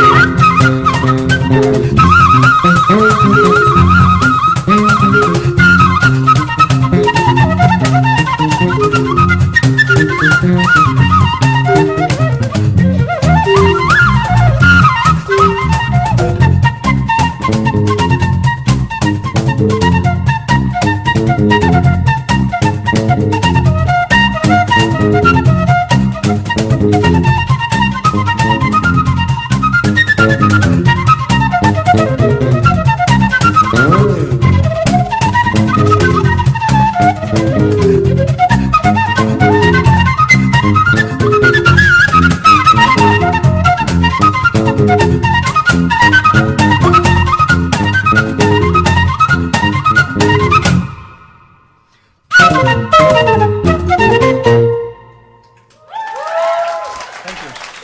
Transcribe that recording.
Ha ha ha! Thank you.